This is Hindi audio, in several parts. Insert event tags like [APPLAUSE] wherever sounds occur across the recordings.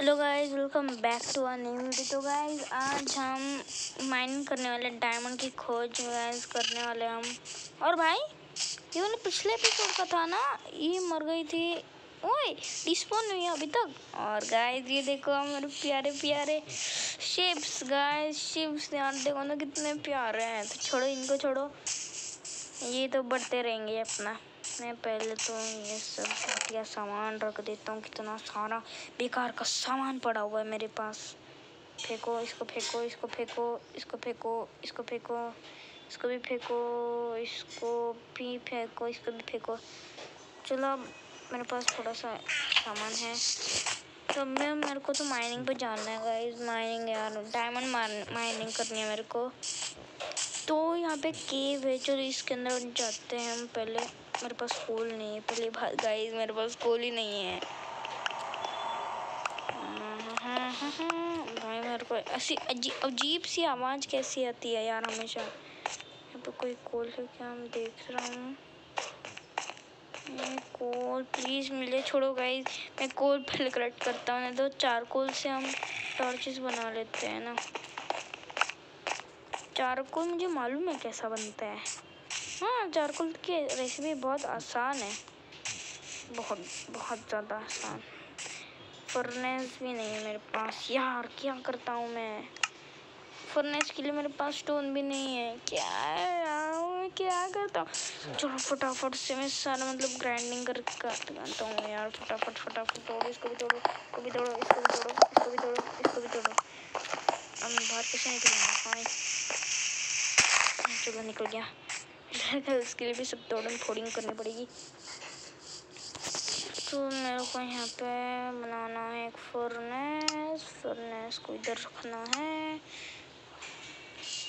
Hello guys welcome back to a new video तो गाइस आज हम माइनिंग करने वाले डायमंड की खोज गाइस करने वाले हम। और भाई, ये मैंने पिछले एपिसोड का था ना, ये मर गई थी। ओए डिस्पोन है अभी तक। और गाइस ये देखो हमारे प्यारे प्यारे शिप्स गाइस शिप्स यार देखो ना कितने प्यारे हैं। तो छोड़ो, इनको छोड़ो। ये तो बढ़ते रहेंगे अपना। मैं पहले तो ये सब घटिया सामान रख देता हूँ, कितना सारा बेकार का सामान पड़ा हुआ है मेरे पास। फेंको, इसको फेंको इसको फेंको इसको फेंको इसको फेंको, इसको भी फेंको, इसको भी फेंको, इसको भी फेंको। चलो मेरे पास थोड़ा सा सामान है। तो मैं, मेरे को तो माइनिंग पे जाना है गाइस माइनिंग यार डायमंड माइनिंग करनी है मेरे को। तो यहाँ पे केव है, चलो इसके अंदर जाते हैं हम पहले। मेरे पास कोल नहीं है। पहले बात गाइस मेरे पास कोल ही नहीं है। भाई, मेरे को ऐसी अजीब सी आवाज़ कैसी आती है यार हमेशा। यहाँ पे कोई कोल है क्या हम देख रहा हूँ। कोल प्लीज़ मिले, छोड़ो गाइस मैं कोल पहले कलेक्ट करता हूँ तो चार कोल से हम टॉर्चेस बना लेते हैं ना। चार कोल मुझे मालूम है कैसा बनता है। हाँ चारकोल की रेसिपी बहुत आसान है। बहुत बहुत ज़्यादा आसान। फर्नेस भी नहीं है मेरे पास। यार, क्या करता हूँ मैं? फर्नेस के लिए मेरे पास स्टोन भी नहीं है। क्या है यार? क्या करता हूँ? चलो, फटाफट से मैं सारा मतलब ग्राइंडिंग कर करता हूँ यार। फटाफट फटाफट तोड़ो, इसको भी तोड़ो, इसको भी तोड़ो, इसको भी तोड़ो, इसको भी तोड़ो, इसको भी तोड़ो। अब बाहर कैसे निकलूँगा चलो, निकल गया। [LAUGHS] उसके लिए भी सब तोड़न फोड़िंग करनी पड़ेगी। तो मेरे को यहाँ पे बनाना है एक फर्नेस फर्नेस को इधर रखना है।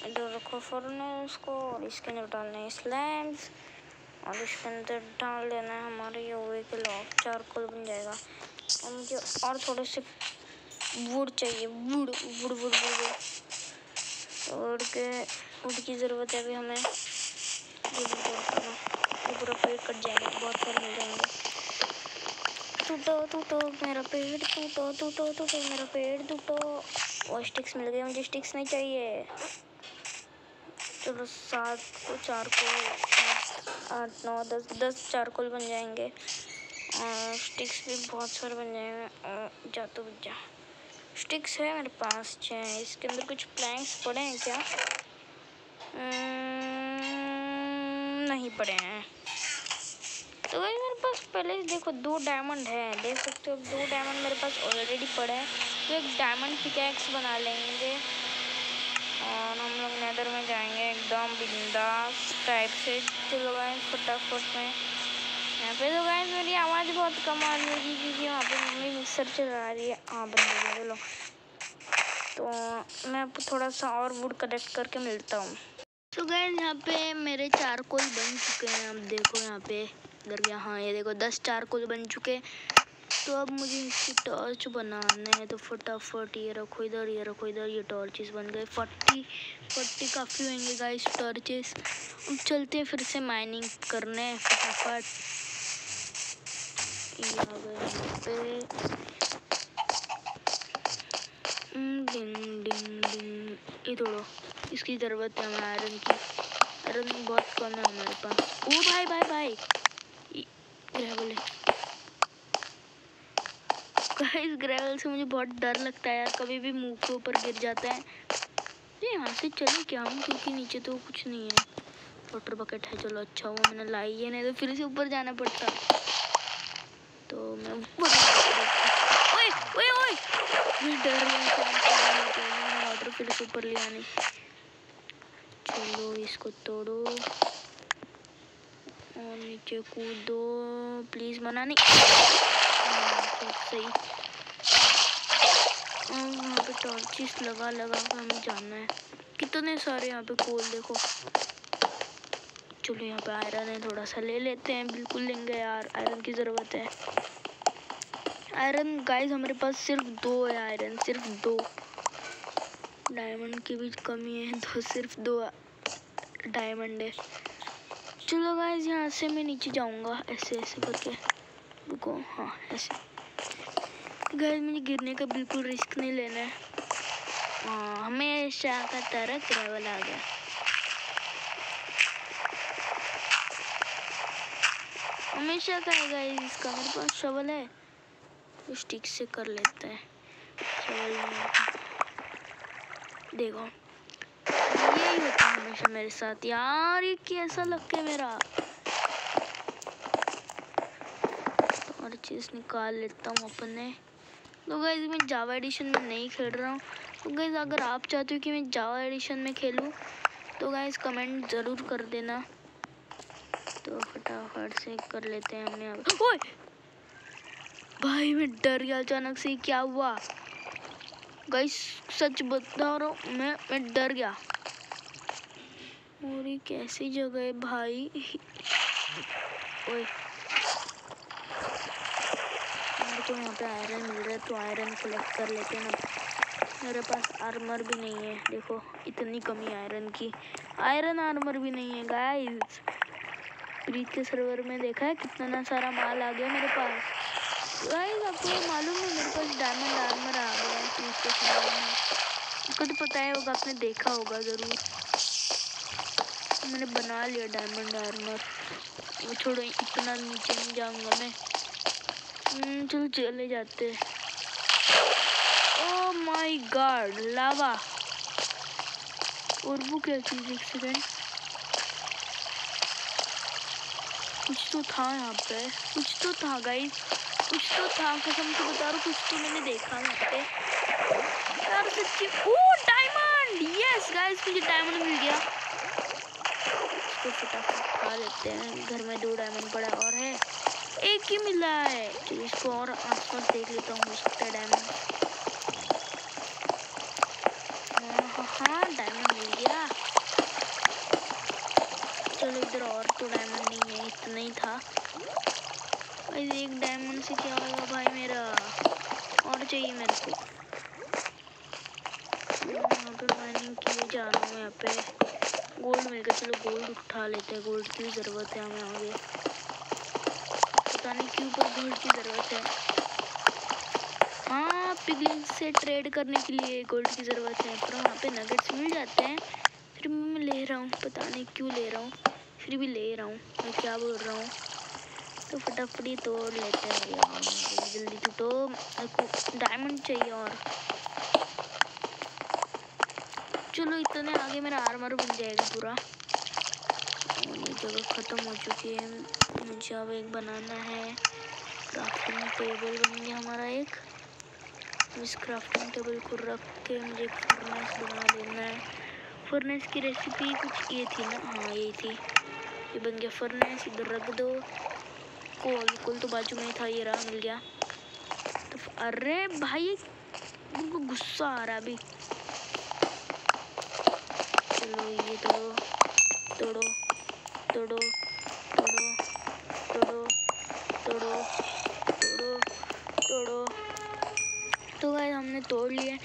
इधर रखो फर्नेस को और इसके अंदर डालना है स्लैम्स और इसके अंदर डाल देना है हमारे ये हुए के लॉक चारकोल बन जाएगा। और मुझे और थोड़े से वुड चाहिए wood wood wood wood wood के वुड की ज़रूरत है अभी हमें। पूरा पेड़ कट जाएगा, बहुत सारे मिल जाएँगे। टूटो टूटो, मेरा पेड़ टूटो टूटो टूटो, मेरा पेड़ टूटो। और स्टिक्स मिल गए, मुझे स्टिक्स नहीं चाहिए। चलो, सात को चार को आठ, नौ, दस दस चारकोल बन जाएँगे। और स्टिक्स भी बहुत सारे बन जाएँगे जा तो जा। स्टिक्स है मेरे पास छः इसके अंदर कुछ प्लैंक्स पड़े हैं क्या? नहीं पड़े हैं। तो भाई मेरे पास पहले देखो दो डायमंड है। देख सकते हो, दो डायमंड मेरे पास ऑलरेडी पड़े हैं। तो एक डायमंड पिकैक्स बना लेंगे। और हम लोग नैदर में जाएँगे एकदम बिंदास टाइप से। चलो फटाफट में। यहाँ पे तो गाय मेरी आवाज़ बहुत कम आ रही है क्योंकि वहाँ पे मम्मी मिक्सर चला रही है। हाँ बंद चलो। तो मैं थोड़ा सा और वुड कलेक्ट करके मिलता हूँ। तो गए यहाँ पे मेरे चार कोल बन चुके हैं। अब देखो यहाँ पे इधर यहाँ, ये देखो, दस चार कोल बन चुके तो अब मुझे इसकी टॉर्च बनाना है। तो फटाफट ये रखो इधर, ये रखो इधर, ये टॉर्चेस बन गए। फोर्टी फोर्टी काफ़ी होंगे गाइस टॉर्चेस अब चलते हैं फिर से माइनिंग करने। फटाफट। ये गए यहाँ पे। डिंग डिंग ये इसकी ज़रूरत है हमें आयरन की। आयरन बहुत कम है हमारे पास। ओ, भाई भाई भाई। ग्रेवल है। इस ग्रेवल से मुझे बहुत डर लगता है यार। कभी भी मुँह के ऊपर गिर जाता है। ये यहाँ से चले क्या हम? क्योंकि नीचे तो कुछ नहीं है। वाटर बकेट है। चलो अच्छा हुआ मैंने लाई है। नहीं तो फिर से ऊपर जाना पड़ता। तो मैं ओए डर रहा वाटर फिर से ऊपर ले आने चलो इसको तोड़ो। और नीचे कूदो। प्लीज़ मना नहीं। हाँ, सही। यहाँ पे टॉर्चिस लगा लगा कर हमें जाना है। कितने सारे यहाँ पे कोल देखो। चलो यहाँ पे आयरन है थोड़ा सा ले लेते हैं। बिल्कुल लेंगे यार आयरन की ज़रूरत है। आयरन गाइस हमारे पास सिर्फ़ दो है आयरन सिर्फ़ दो। डायमंड की भी कमी है तो सिर्फ़ दो डायमंड है। चलो गाइज़ यहाँ से मैं नीचे जाऊँगा ऐसे ऐसे करके। रुको हाँ ऐसे। गाइस मुझे गिरने का बिल्कुल रिस्क नहीं लेना है। हाँ हमेशा का तरह ट्रेवल आ गया। हमेशा का है गाइस इसका मेरे पास शवल है। स्टिक से कर लेते हैं। शवल। देखो। यही होता हमेशा मेरे साथ। यार, ये कैसा लग के मेरा? और चीज़ निकाल लेता हूँ अपने। तो गाइज़ मैं जावा एडिशन में नहीं खेल रहा हूँ। तो गाइज़ अगर आप चाहते हो कि मैं जावा एडिशन में खेलूँ तो गाइज़ कमेंट ज़रूर कर देना। तो फटाफट से कर लेते हैं हमने अब। ओए! भाई, मैं डर गया अचानक से। क्या हुआ? गाइस सच बता रहा हूँ, मैं मैं डर गया। और ये कैसी जगह है भाई? ओए। को यहाँ पे आयरन मिल रहा है तो आयरन कलेक्ट कर लेते हैं मेरे पास आर्मर भी नहीं है। देखो, इतनी कमी आयरन की। आयरन आर्मर भी नहीं है गाइस प्रीत के सर्वर में देखा है कितना सारा माल आ गया मेरे पास। गाइस आपको मालूम है मेरे पास डायमंड आर्मर आ गया है प्रीत के सर्वर में। आपको तो पता है होगा, आपने देखा होगा ज़रूर। मैंने बना लिया डायमंड आर्मर वो छोड़ो इतना नीचे नहीं जाऊँगा मैं। हम्म, चलो चले जाते ओह माय गॉड लावा। और वो क्या चीज़ एक सेकेंड कुछ तो था यहाँ पे। कुछ तो था गाइस कुछ तो था कसम से बता रहा कुछ तो मैंने देखा यहाँ पे। यार सच्ची ओ डायमंड यस गाइस मुझे डायमंड मिल गया। इसको फटाफट खा लेते हैं। घर में दो डायमंड पड़ा और है। एक ही मिला है। चलो इसको और आसपास देख लेता हूँ हो सकता है। डायमंड हाँ हाँ डायमंड मिल गया। चलो इधर और तो डायमंड नहीं है, इतना ही था। भाई, एक डायमंड से क्या होगा भाई मेरा? और चाहिए मेरे को। यहाँ पे माइनिंग के लिए जा रहा हूँ यहाँ पे। गोल्ड मिल गया चलो गोल्ड उठा लेते हैं, गोल्ड की ज़रूरत है हमें आगे। पता नहीं क्यों, पर गोल्ड की ज़रूरत है। हाँ पिगलिंग से ट्रेड करने के लिए गोल्ड की ज़रूरत है, पर वहाँ पे नगेट्स मिल जाते हैं। फिर मैं ले रहा हूँ, पता नहीं क्यों ले रहा हूँ। फिर भी ले रहा हूँ, मैं क्या बोल रहा हूँ? तो फटाफट ये तोड़ लेते हैं। जल्दी टूटो डायमंड चाहिए और। चलो इतने आगे मेरा आर्मर बन जाएगा पूरा। जगह ख़त्म हो चुकी है। मुझे अब एक बनाना है। क्राफ्टिंग टेबल बन गया हमारा एक। इस क्राफ्टिंग टेबल को रख के मुझे फर्नेस बना देना है। फर्नेस की रेसिपी कुछ ये थी ना? हाँ ये थी। ये बन गया फर्नेस इधर रख दो। कोल कोल तो बाजू में था, ये रहा, मिल गया। तो अरे भाई उनको गुस्सा आ रहा अभी। चलो ये तोड़ो तोड़ो तोड़ो तोड़ो तोड़ो तोड़ो तोड़ो तोड़ो। तो भाई हमने तोड़ लिए।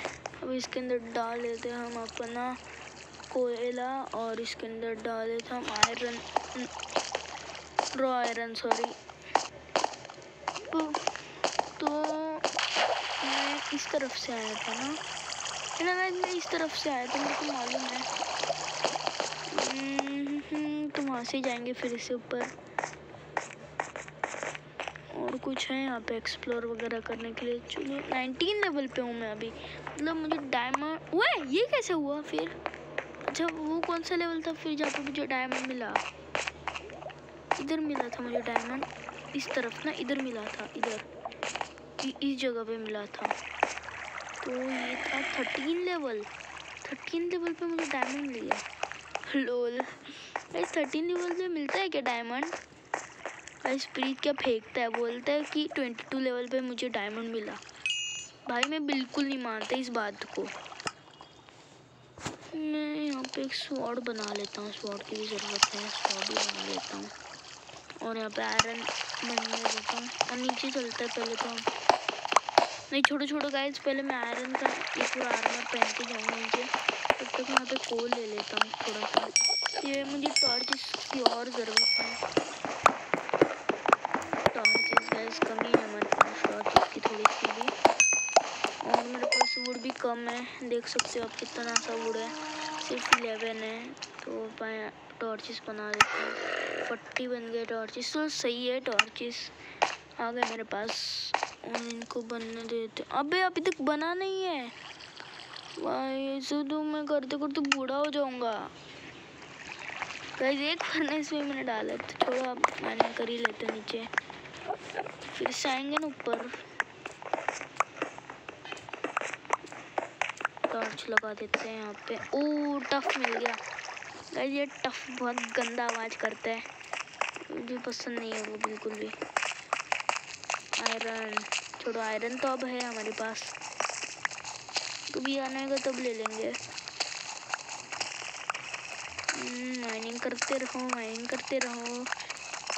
अब इसके अंदर डाल लेते हैं हम अपना कोयला और इसके अंदर डाल देते हम आयरन रॉ आयरन सॉरी तो, तो मैं इस तरफ़ से आया था ना? ना मैं इस तरफ़ से आया था को मालूम है। तो वहाँ से जाएँगे फिर इससे ऊपर। और कुछ है यहाँ पे एक्सप्लोर वगैरह करने के लिए। चलो 19 लेवल पे हूँ मैं अभी। मतलब मुझे डायमंड हुआ ये कैसे हुआ फिर? अच्छा वो कौन सा लेवल था? फिर जहाँ मुझे डायमंड मिला। इधर मिला था मुझे डायमंड इस तरफ़ ना, इधर मिला था, इधर। इस जगह पे मिला था। तो ये था थर्टीन लेवल थर्टीन लेवल पे मुझे डायमंड मिल गया लोल इस थर्टीन लेवल पे मिलता है क्या डायमंड भाई स्प्रीत क्या फेंकता है? बोलता है कि ट्वेंटी टू लेवल पे मुझे डायमंड मिला। भाई, मैं बिल्कुल नहीं मानता इस बात को। मैं यहाँ पे एक स्वॉर्ड बना लेता हूँ। स्वॉर्ड की भी ज़रूरत है। स्वॉर्ड भी बना लेता हूँ। और यहाँ पे आयरन बनने देता हूँ। और नीचे चलता है पहले तो नहीं छोटे छोटे गाइस पहले मैं आयरन का ये पूरा आर्मर पहन के जाऊँगा नीचे। तब तक मैं यहाँ पे कोल ले लेता हूँ थोड़ा सा ये मुझे टॉर्च की और ज़रूरत है। टॉर्चेस गाइस कमी है हमारे पास टॉर्चेस की थोड़ी सी भी। और मेरे पास वुड भी कम है। देख सकते हो आप कितना सा वुड है। सिर्फ़ इलेवन है तो मैं टॉर्चेस बना देते हैं। फोर्टी बन गए टॉर्चेस तो सही है टॉर्चेस आ गए मेरे पास। और इनको बनने देते अबे अभी तक बना नहीं है। भाई, ऐसे तो मैं करते करते बूढ़ा हो जाऊँगा। गाइस, एक फर्नेस मैंने डाला तो थोड़ा मैंने कर ही लेते नीचे। फिर से आएँगे ना ऊपर। टॉर्च लगा देते हैं यहाँ पे। ओ टफ मिल गया। ये टफ बहुत गंदा आवाज़ करता है। मुझे पसंद नहीं है वो बिल्कुल भी। आयरन, छोड़ो, आयरन तो अब है हमारे पास। कभी आने का तब ले लेंगे। माइनिंग हम्म, करते रहो माइनिंग करते रहो।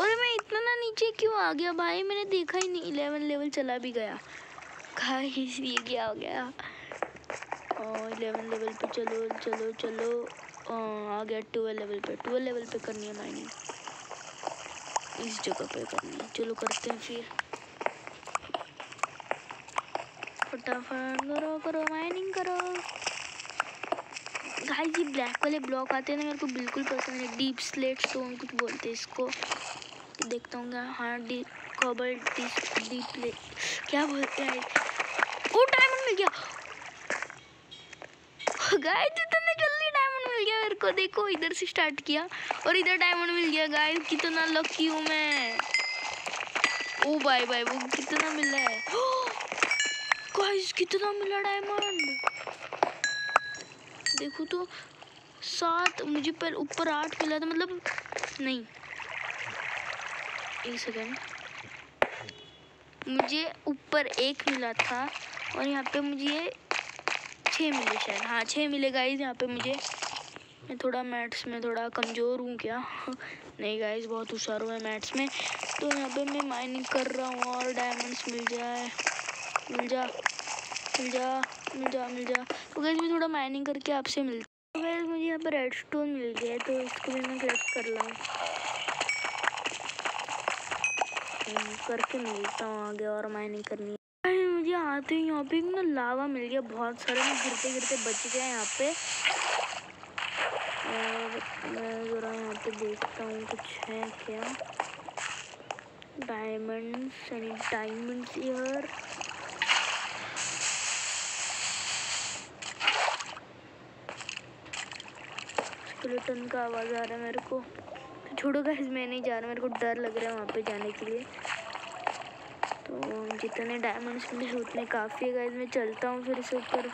और मैं इतना ना नीचे क्यों आ गया भाई? मैंने देखा ही नहीं इलेवन लेवल चला भी गया। कहा ये क्या हो गया? इलेवन लेवल पे चलो चलो चलो। आ गया ट्वेल्व लेवल पे। ट्वेल्व लेवल पे करनी है माइनिंग इस जगह पे करनी है। चलो करते हैं फिर। फटाफट करो करो माइनिंग करो। गाइस ये ब्लैक वाले ब्लॉक आते हैं ना, मेरे को बिल्कुल पसंद है डीप स्लेट स्टोन कुछ बोलते हैं इसको। देखता हूँ हाँ डीप कॉबल डीप डीप क्या बोलते हैं ओ डायमंड मिल गया। गाइस इतने जल्दी डायमंड मिल गया मेरे को, देखो, इधर से स्टार्ट किया और इधर डायमंड मिल गया गाइस कितना लकी हूँ मैं। ओ बाय बाय वो कितना मिला है? गाइस, कितना मिला डायमंड देखो तो सात, मुझे पर ऊपर आठ मिला था मतलब नहीं। एक सेकेंड मुझे ऊपर एक मिला था, और यहाँ पे मुझे छः मिले शायद। हाँ छः मिले गाइज़ यहाँ पे मुझे। मैं थोड़ा मैथ्स में थोड़ा कमज़ोर हूँ क्या? [LAUGHS] नहीं गाइज़ बहुत होशियार हूँ मैं मैथ्स में। तो यहाँ पे मैं माइनिंग कर रहा हूँ, और डायमंड्स मिल जाए। मिल जा मिल जा मिल जा मिल जा। तो गाइज़ मैं थोड़ा माइनिंग करके आपसे मिलता तो मुझे यहाँ पर रेड स्टोन मिल गया है तो इसको भी मैं कलेक्ट कर हूँ करके मिलता हूँ आगे और माइनिंग करनी है। मुझे आते ही यहाँ पे ना लावा मिल गया, बहुत सारे। मैं गिरते गिरते बच गया यहाँ पे। और मैं ज़रा यहाँ पे देखता हूँ कुछ है क्या। डायमंड्स डायमंड्स ईयर स्केलेटन का आवाज़ आ रहा है मेरे को। छोड़ो गाइस मैं नहीं जा रहा, मेरे को डर लग रहा है वहाँ पे जाने के लिए। तो जितने डायमंड्स मिले उतने काफ़ी है गाइस मैं चलता हूँ फिर से ऊपर।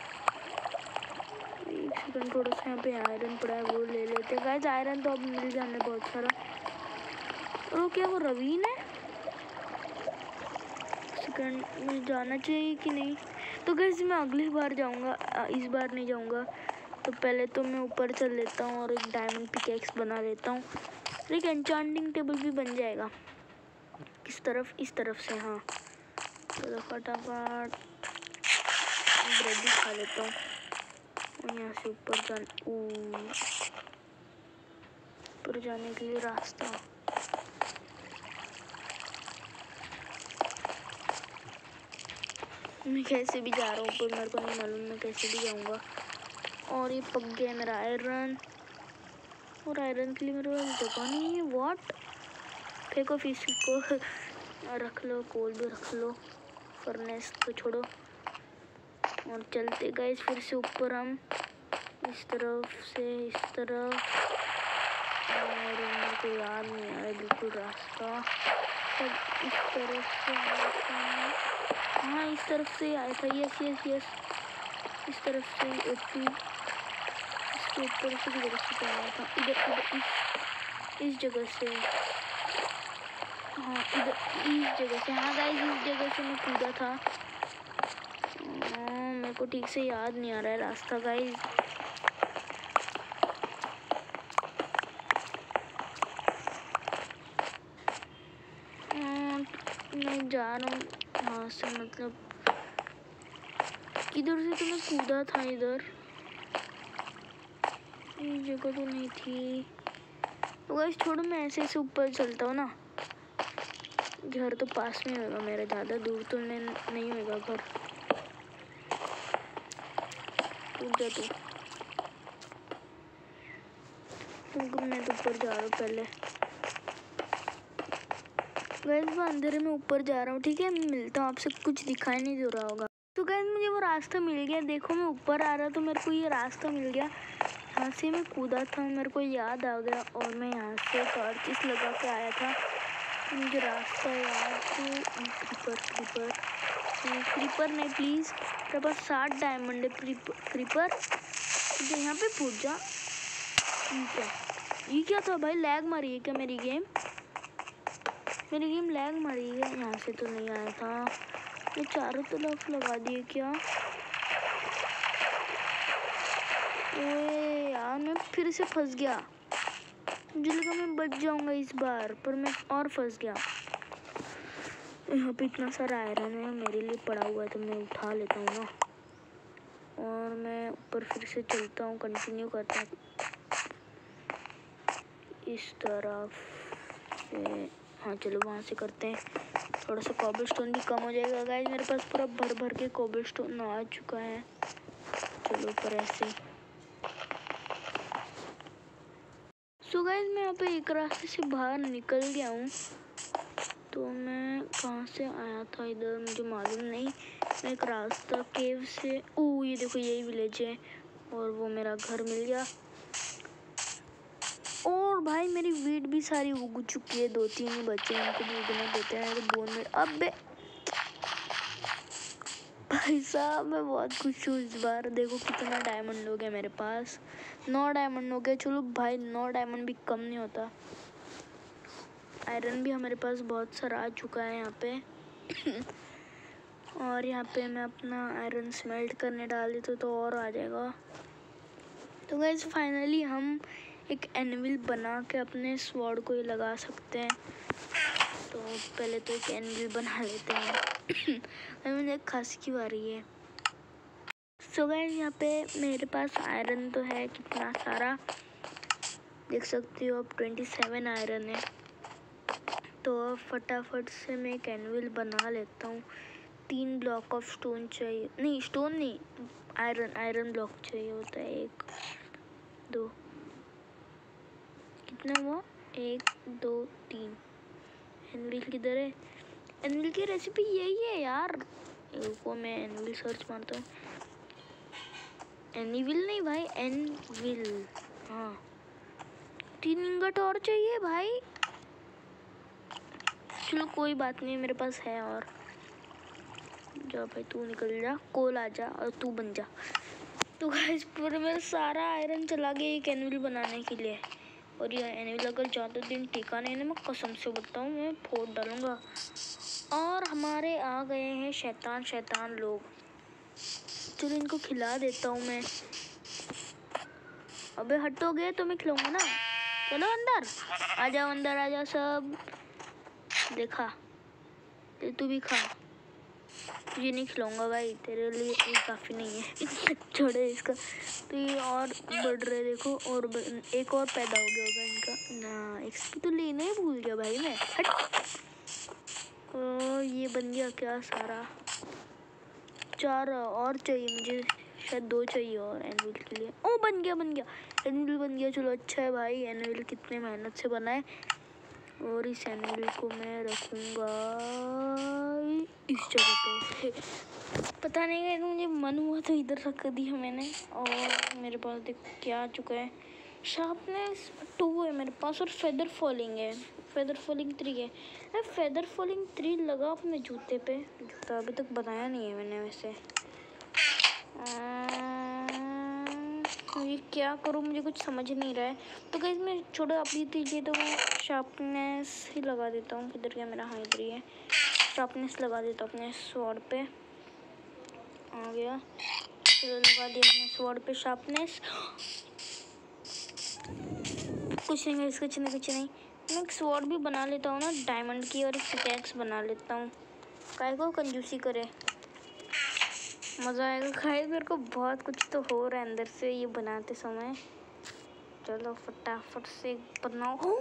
एक सेकंड थोड़ा सा यहाँ पे आयरन पड़ा है, वो ले लेते हैं। आयरन तो अब मिल जाने बहुत सारा। और वो क्या वो रवीन है? सेकंड मुझे जाना चाहिए कि नहीं? तो गैस मैं अगली बार जाऊँगा इस बार नहीं जाऊँगा। तो पहले तो मैं ऊपर चल लेता हूँ और एक डायमंड पिकेक्स बना लेता हूँ। एक एंचांटिंग टेबल भी बन जाएगा। किस तरफ़, इस तरफ़ से हाँ। चलो फटाफट। ब्रेड भी खा लेता हूँ। यहाँ से ऊपर जान ऊपर जाने के लिए रास्ता। मैं कैसे भी जा रहा हूँ ऊपर मेरे को नहीं मालूम मैं कैसे भी जाऊँगा। और ये पक गया मेरा आयरन। और आयरन के लिए मेरे पास जगह नहीं है वॉट फेंको फ़िश को। [LAUGHS] रख लो कोल भी रख लो। फर्नेस को छोड़ो। और चलते गए फिर से ऊपर हम। इस तरफ़ से, इस तरफ़। और को याद नहीं आ रहा बिल्कुल रास्ता। सब इस तरफ़ से हाँ इस तरफ़ से आया था। यस यस यस इस तरफ़ से एट्टी इसके ऊपर से किधर से आया था। इधर इधर इस इस जगह से। हाँ इधर इस जगह से। हाँ गाइस इस जगह से मैं कूदा था। हाँ, मेरे को ठीक से याद नहीं आ रहा है रास्ता गाइस हाँ, मैं जा रहा हूँ। वहाँ से मतलब किधर से तो मैं कूदा था इधर। ये जगह तो नहीं थी। तो गाइस छोड़ो मैं ऐसे ऐसे ऊपर चलता हूँ ना। घर तो पास में होगा मेरा, ज़्यादा दूर तो मैं नहीं होगा घर। रुक जा तू। मैं तो ऊपर जा रहा हूँ पहले। गैस मैं अंधेरे में ऊपर जा रहा हूँ, ठीक है? मिलता हूँ आपसे, कुछ दिखाई नहीं दे रहा होगा। तो गैस मुझे वो रास्ता मिल गया। देखो, मैं ऊपर आ रहा तो मेरे को ये रास्ता मिल गया। यहाँ से मैं कूदा था, मेरे को याद आ गया और मैं यहाँ से कार्चिस लगा के आया था। मुझे रास्ता याद तो क्रीपर क्रीपर क्रीपर नहीं प्लीज़ मेरे पास साठ डायमंड क्रीपर तो यहाँ पे पूछ जा ये क्या था भाई? लैग मारी है क्या मेरी गेम मेरी गेम लैग मारी है। यहाँ से तो नहीं आया था। ये चारों तरफ़ लगा दिए क्या? यार, मैं फिर से फंस गया। मुझे लगा मैं बच जाऊँगा इस बार, पर मैं और फंस गया। यहाँ पे इतना सारा आयरन है, मेरे लिए पड़ा हुआ है तो मैं उठा लेता हूँ ना। और मैं ऊपर फिर से चलता हूँ कंटिन्यू करता हूँ। इस तरफ़ हाँ चलो वहाँ से करते हैं। थोड़ा सा कॉबल स्टोन भी कम हो जाएगा। गाइज़ मेरे पास पूरा भर भर के कॉबल स्टोन आ चुका है। चलो ऊपर ऐसे सो गाइज़ मैं यहाँ पे एक रास्ते से बाहर निकल गया हूँ। तो मैं कहाँ से आया था इधर मुझे मालूम नहीं। मैं एक रास्ता केव से ओ ये देखो, यही विलेज है। और वो मेरा घर मिल गया। और भाई मेरी वीट भी सारी उग चुकी है दो तीन ही बच्चे उनको भी उगने देते हैं तो बोन में अब भाई साहब, मैं बहुत खुश हूँ इस बार। देखो कितना डायमंड हो गया मेरे पास। नौ डायमंड हो। गया चलो भाई, नौ डायमंड भी कम नहीं होता। आयरन भी हमारे पास बहुत सारा आ चुका है यहाँ पे। और यहाँ पे मैं अपना आयरन स्मेल्ट करने डाल देता तो और आ जाएगा। तो गैस फाइनली हम एक एनविल बना के अपने स्वॉर्ड को ही लगा सकते हैं। तो पहले तो एक एनविल बना लेते हैं। [CLEARS THROAT] अभी मुझे खांसी की बारी है। सो गैस यहाँ पे मेरे पास आयरन तो है कितना सारा। देख सकते हो अब ट्वेंटी सेवन आयरन है। तो फटाफट से मैं एक एनविल बना लेता हूँ। तीन ब्लॉक ऑफ़ स्टोन चाहिए। नहीं स्टोन नहीं आयरन आयरन ब्लॉक चाहिए होता है, एक, दो। कितना हुआ? एक, दो, तीन। एनविल किधर है? एनविल की रेसिपी यही है यार। को मैं एनविल सर्च मारता हूँ। एनीविल नहीं भाई एनविल हाँ। तीन इंगट और चाहिए भाई। चलो, कोई बात नहीं, मेरे पास है और। जा भाई, तू निकल जा। कोल आ जा और तू बन जा। तो गाइस पूरे मेरा सारा आयरन चला गया एक एनविल बनाने के लिए। और ये एनिमल अगर ज़्यादा दिन टिका नहीं ना मैं कसम से बताऊँ, मैं फोड़ डालूँगा। और हमारे आ गए हैं शैतान शैतान लोग। चलो इनको खिला देता हूँ मैं। अबे हटोगे तो मैं खिलाऊँगा ना। चलो अंदर। आ जाओ, अंदर आ जाओ सब। देखा। तू भी खा। ये नहीं खिलाऊँगा भाई, तेरे लिए ये काफ़ी नहीं है। [LAUGHS] छोड़े इसका। तो ये और बढ़ रहे देखो, और एक और पैदा हो गया होगा इनका। ना एक्सपी तो लेना ही भूल गया भाई मैं। हट। ओ, ये बन गया क्या सारा? चार और चाहिए मुझे। शायद दो चाहिए और एनविल के लिए। ओ, बन गया बन गया। एनविल बन गया, चलो अच्छा है भाई। एनविल कितने मेहनत से बनाए और इस एनविल को मैं रखूँगा इस जगह पे पता नहीं है मुझे मन हुआ तो इधर रख दिया मैंने। और मेरे पास देख क्या आ चुका है। शार्पनेस टू है मेरे पास और फेदर फॉलिंग है। फेदर फॉलिंग थ्री है। फेदर फॉलिंग थ्री लगा अपने जूते पे। जूता अभी तक बनाया नहीं है मैंने वैसे। ये क्या करूँ, मुझे कुछ समझ नहीं रहा है। तो कहीं मैं छोड़ो अभी दीजिए तो मैं शार्पनेस ही लगा देता हूँ। किधर क्या मेरा हाँ इधर ही है। शार्पनेस लगा देता हूँ अपने स्वॉर्ड पे। आ गया। चलो लगा दिया अपने स्वॉर्ड पे शार्पनेस कुछ नहीं कुछ नहीं कुछ नहीं। मैं एक स्वॉर्ड भी बना लेता हूँ ना डायमंड की और एक बना लेता हूँ। काय को कंजूसी करे। मज़ा आएगा। खाए मेरे को बहुत कुछ तो हो रहा है अंदर से ये बनाते समय। चलो फटाफट से बनाओ।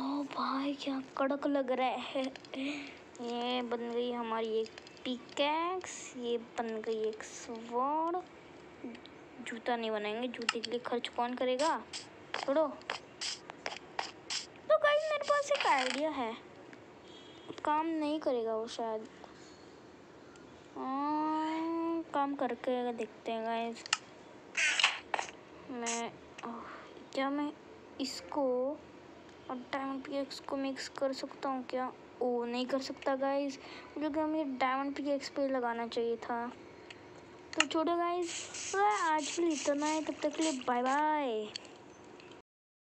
ओ भाई क्या कड़क लग रहा है। ये बन गई हमारी एक पिकैक्स ये बन गई एक स्वॉर्ड जूता नहीं बनाएँगे जूते के लिए खर्च कौन करेगा? छोड़ो। तो गाइस मेरे पास एक आइडिया है। काम नहीं करेगा वो शायद। आ, काम करके देखते हैं गाइस मैं क्या मैं इसको और डायमंड पिक्स को मिक्स कर सकता हूँ क्या? ओ, नहीं कर सकता गाइज़ जो कि हमें डायमंड पिक्स पे लगाना चाहिए था? तो छोड़ो गाइस आज के लिए इतना है. तब तक के लिए बाय बाय